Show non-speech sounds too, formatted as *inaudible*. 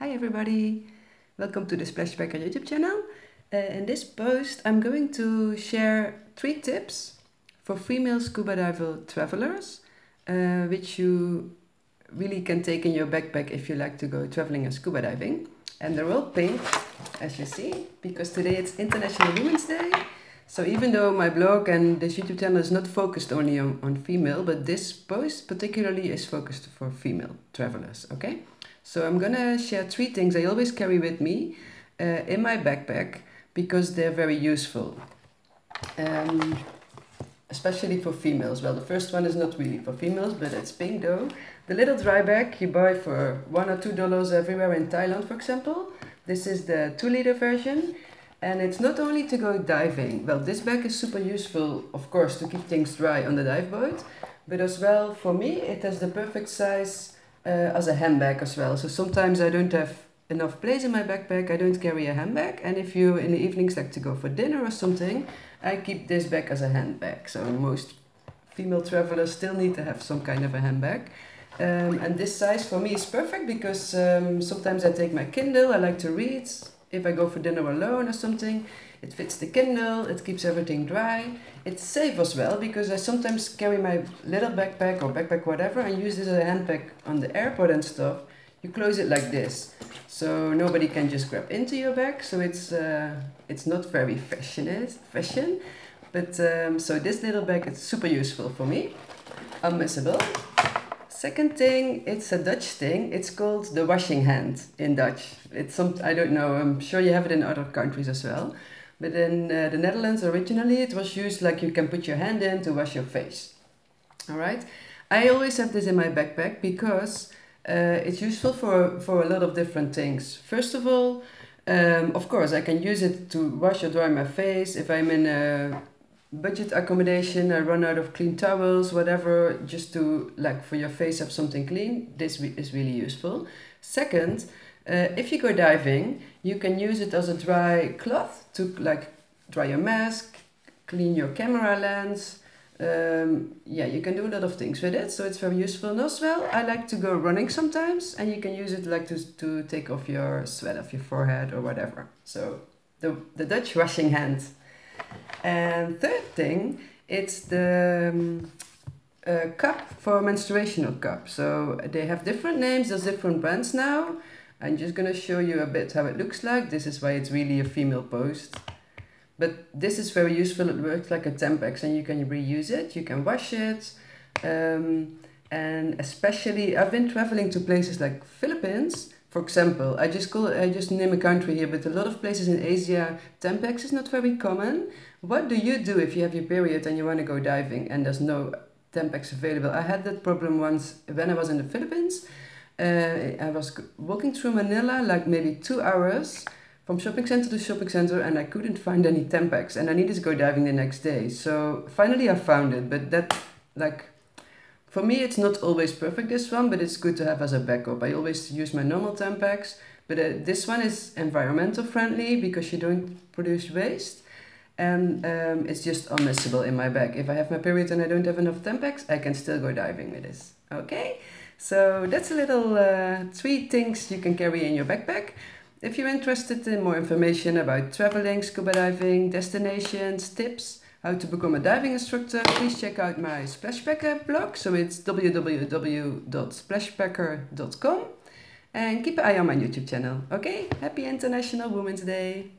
Hi everybody, welcome to the Splashpacker YouTube channel. Uh, in this post I'm going to share three tips for female scuba diver travelers uh, which you really can take in your backpack if you like to go traveling and scuba diving. And they're all pink as you see because today it's International Women's Day. So even though my blog and this YouTube channel is not focused only on, on female, but this post particularly is focused for female travelers, okay? So I'm gonna share three things I always carry with me uh, in my backpack because they're very useful. Um, especially for females. Well, the first one is not really for females, but it's pink though. The little dry bag you buy for one or two dollars everywhere in Thailand, for example. This is the two liter version. And it's not only to go diving. Well, this bag is super useful, of course, to keep things dry on the dive boat. But as well, for me, it has the perfect size as a handbag as well. So sometimes I don't have enough place in my backpack, I don't carry a handbag. And if you in the evenings like to go for dinner or something, I keep this bag as a handbag. So most female travelers still need to have some kind of a handbag. Um, and this size for me is perfect because um, sometimes I take my Kindle, I like to read. If I go for dinner alone or something, it fits the Kindle, it keeps everything dry. It's safe as well because I sometimes carry my little backpack or backpack whatever and use this as a handbag on the airport and stuff. You close it like this, so nobody can just grab into your bag. So it's uh, it's not very *laughs* fashion fashion, but um, so this little bag is super useful for me, unmissable. Second thing, it's a Dutch thing. It's called the washing hand in Dutch. It's some I don't know. I'm sure you have it in other countries as well. But in uh, the Netherlands originally, it was used like you can put your hand in to wash your face. All right. I always have this in my backpack because uh, it's useful for, for a lot of different things. First of all, um, of course, I can use it to wash or dry my face. If I'm in a budget accommodation, I run out of clean towels, whatever, just to like for your face have something clean. This is really useful. Second, uh, if you go diving, you can use it as a dry cloth to like dry your mask, clean your camera lens. Um, yeah, you can do a lot of things with it, so it's very useful. And as well, I like to go running sometimes, and you can use it like to, to take off your sweat off your forehead or whatever. So the, the Dutch washing hand. And third thing, it's the um, uh, cup for menstruational cup. So they have different names, there's different brands now. I'm just gonna show you a bit how it looks like. This is why it's really a female post. But this is very useful. It works like a Tampax and you can reuse it. You can wash it. Um, and especially, I've been traveling to places like Philippines, for example. I just call I just name a country here, but a lot of places in Asia, Tampax is not very common. What do you do if you have your period and you want to go diving and there's no Tampax available? I had that problem once when I was in the Philippines. Uh, I was walking through Manila like maybe two hours from shopping center to shopping center and I couldn't find any Tampax and I needed to go diving the next day. So finally I found it, but that like for me it's not always perfect this one, but it's good to have as a backup. I always use my normal Tampax, but uh, this one is environmental friendly because you don't produce waste and um, it's just unmissable in my bag. If I have my period and I don't have enough Tampax, I can still go diving with this. Okay? So that's a little uh, three things you can carry in your backpack. If you're interested in more information about traveling, scuba diving, destinations, tips, how to become a diving instructor, please check out my Splashpacker blog. So it's www.splashpacker.com and keep an eye on my YouTube channel. Okay, happy International Women's Day!